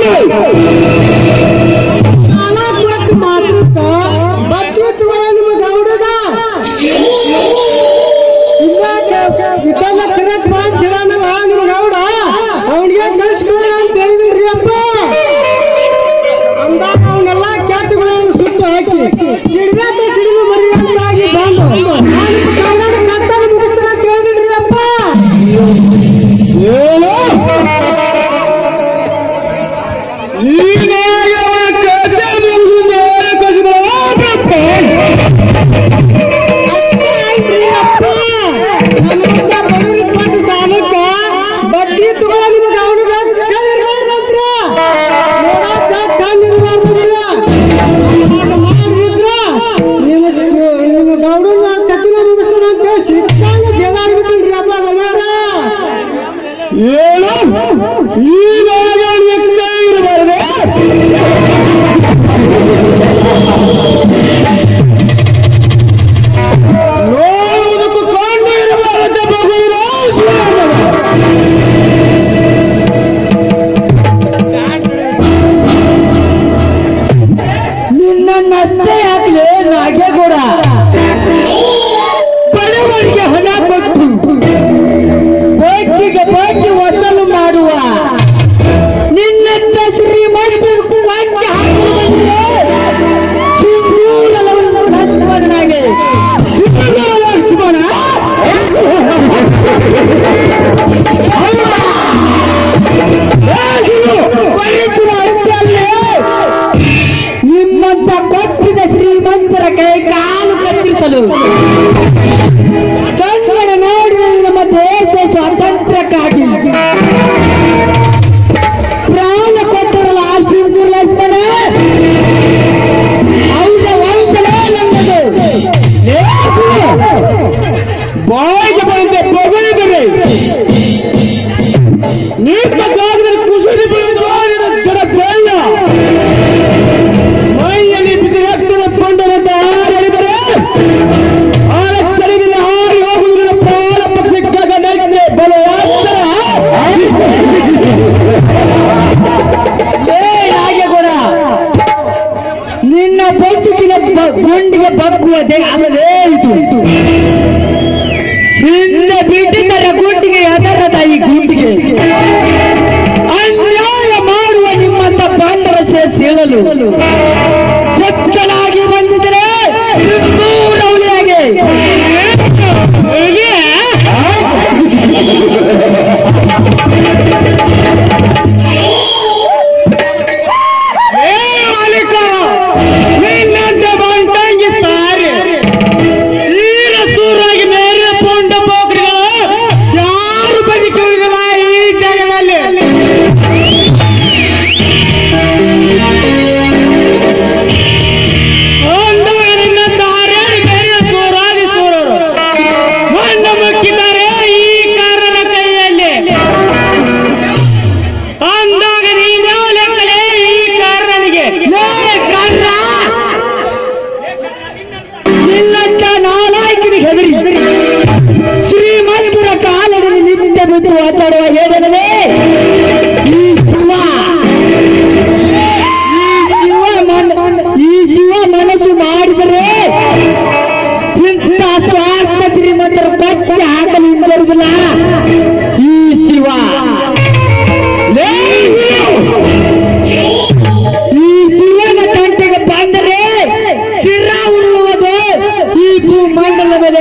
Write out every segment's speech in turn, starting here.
Brasil! ನಾಗೇಣಿ ಈ ನಾಗೇಣಿಯಂತೆ ಇರಬಾರದು ನಿನ್ನನ್ನಷ್ಟೇ ಹಾಕಲು ಈ ಶಿವ! ಈ ಶಿವನ ತಂಟೆಗೆ ಬಂದರೆ ಶಿರ ಉರುಳುವುದು ಈ ಭೂಮಂಡಲ ಮೇಲೆ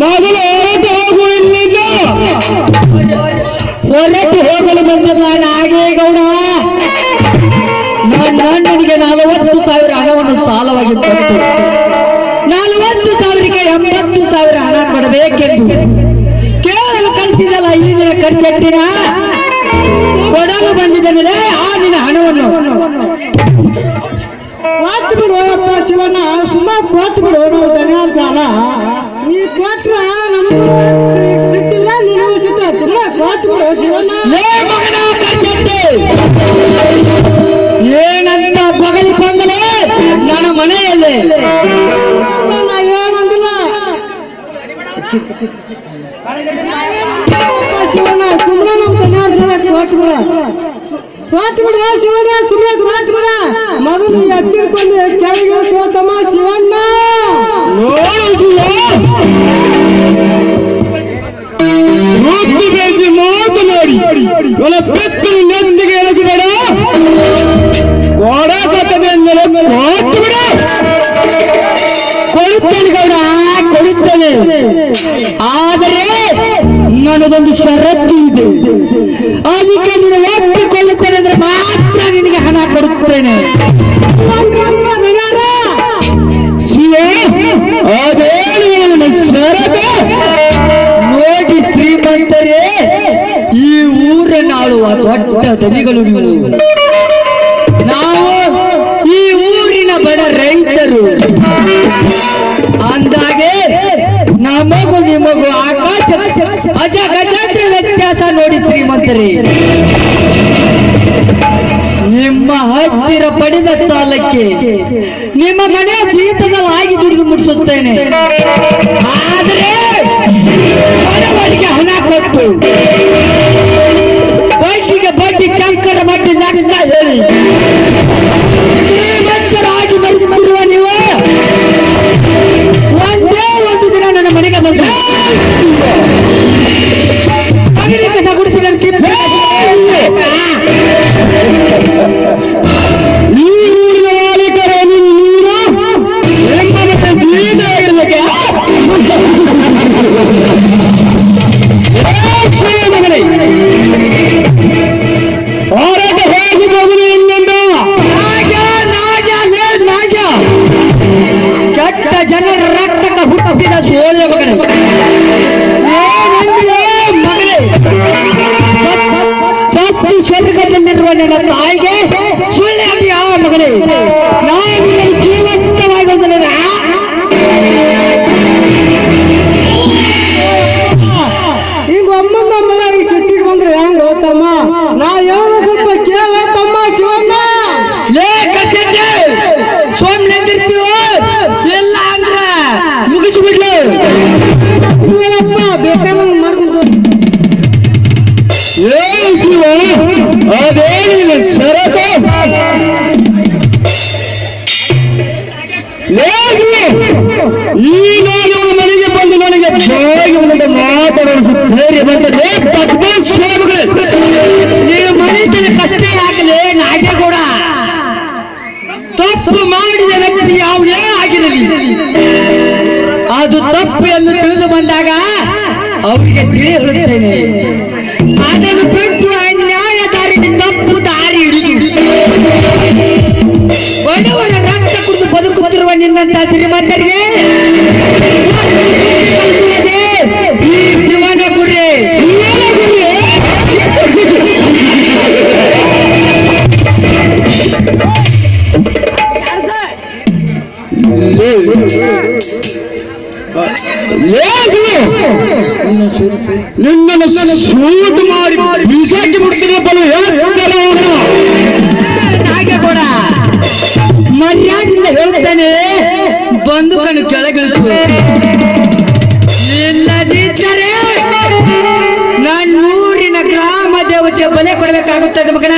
ಮೊದಲು ಹೊರಟು ಹೋಗು ಇಲ್ಲಿಂದ. ಹೊರಟು ಹೋಗಲು ಬಂದಲ್ಲ ನಾಗೇಗೌಡ ನನ್ನ ಅಣ್ಣನಿಗೆ ನಲವತ್ತು ಸಾವಿರ ಹಣವನ್ನು ಸಾಲವಾಗಿ ಕೊಟ್ಟು, ನಲವತ್ತು ಸಾವಿರಕ್ಕೆ ಎಂಬತ್ತು ಸಾವಿರ ಹಣ ಕೊಡಬೇಕೆಂದು. ಕಲಿಸಿದಲ್ಲ ಈ ದಿನ ಕರ್ಸೆಟ್ಟಿನ ಕೊಡಲು ಬಂದಿದ್ದ ಮೇಲೆ ಆ ನಿನ್ನ ಹಣವನ್ನು ಕೊಟ್ಟು ಬಿಡು ಅಪ್ಪ ಶಿವಣ್ಣ ಸುಮ್ಮನೆ ಕೊಟ್ಟು ಬಿಡು ನಾವು ದನಿಯಾರ ಸಾಲ ಈ ಕೊಟ್ರ ನಮ್ಗೆ ಸಿಟ್ಟಿಲ್ಲ ನಿನಗೂ ಸಿಟ್ಟ ಸುಮ್ಮನೆ ಕೊಟ್ಟು ಬಿಡು ಶಿವಣ್ಣ ಲೇ ಮಗನ ಕರ್ಸೆಟ್ಟೆ ಏನಂತ ಬಗಲಿ ಬಂದಲೇ ನನ್ನ ಮನೆಯಲ್ಲಿ ನಾ ಏನಂದಿಲ್ಲ ಅಪ್ಪ ಶಿವಣ್ಣ ಸುಮ್ಮನೆ ನಮ್ಮ ದನಿಯಾರ ಸಾಲ ಕೊಟ್ಟು ಬಿಡ ಕೊಟ್ಟು ಬಿಡ ಶಿವಣ್ಣ ಸುಮ್ಮನೆ ಕೊಟ್ಟು ಬಿಡ ಮೊದಲು ಎತ್ತಿರ್ಕೊಂಡು ಕೆಳಗೆ ತೋತಮ್ಮ ಶಿವಣ್ಣ ನೋಡು ಶಿವ ಮೂರ್ತಿ ಬೇಸಿ ಮಾತನಾಡಿ ಒಲ ಬೆತ್ತು ನೆತ್ತಿಗೆ ಎಳೆಸಬೇಡ ಕೊಡಕತ್ತದೆ ಎಂದರೆ ಕೊಟ್ಟು ಬಿಡ ಕೊಡುತ್ತೇನೆ ಗೌಡ ಕೊಡುತ್ತೇನೆ ಆದರೆ ನನ್ನದೊಂದು ಷರತ್ತು ಇದೆ. ಅದಕ್ಕೆ ನೀನು ಒಟ್ಟು ಅಂದ್ರೆ ಮಾತ್ರ ನಿನಗೆ ಹಣ ಕೊಡುತ್ತೇನೆ. ನೋಡಿ ಶ್ರೀಮಂತರೇ, ಈ ಊರನ್ನಾಳುವ ದೊಡ್ಡ ದನಿಗಳು ನಾವು. ನೋಡಿ ಶ್ರೀಮಂತರೇ. ನಿಮ್ಮ ಹತ್ತಿರ ಪಡೆದ ಸಾಲಕ್ಕೆ ನಿಮ್ಮ ಮನೆಯ ಜೀವಿತದಲ್ಲಿ ಆಗಿ ದುಡಿದು ಮುಡಿಸುತ್ತೇನೆ ಆದರೆ ಹಣ ಕೊಟ್ಟು. ಬಡ್ಡಿಗೆ ಬಡ್ಡಿ ಚಂಕರ ಬಡ್ಡಿ ಜಾಗ ಹೇಳಿ. लेना चाहेंगे सुन ले अभी मगरे ಎಂದು ತಿಳಿದು ಬಂದಾಗ ಅವರಿಗೆ ತಿಳಿಯುತ್ತೇನೆ ಅದನ್ನು ಬಿಟ್ಟು ಅನ್ಯಾಯ ದಾರಿಯಿಂದ ತಪ್ಪು ದಾರಿ ಹಿಡಿದು ಬಡವರ ರಕ್ತ ಕುರಿತು ಬದುಕುತ್ತಿರುವ ನಿನ್ನಂತ ಶ್ರೀಮಂತರಿಗೆ ನಿನ್ನನ್ನು ಶೂಟ್ ಮಾಡಿ ಬೀಸಾಕಿ ಬಿಡ್ತೀನಿ ಬಲು ಹೇಳ್ತಾರೆ ಕೂಡ ಮರ್ಯಾದಿಂದ ಹೇಳ್ತಾನೆ. ಬಂದು ಕಣ್ಣು ಕೆಳಗಿಳಿಸು ಇಲ್ಲದಿದ್ದರೆ ನನ್ನೂರಿನ ಗ್ರಾಮ ದೇವತೆ ಬಲೆ ಕೊಡಬೇಕಾಗುತ್ತದೆ ಮಗನ.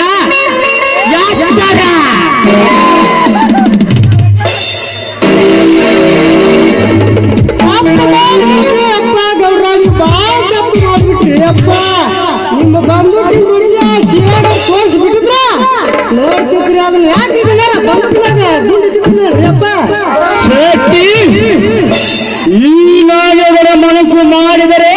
ಶಕ್ತಿ ಈ ನಾಯಕರ ಮನಸ್ಸು ಮಾಡಿದರೆ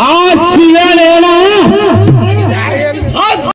ಆ ಶಿವನೇನ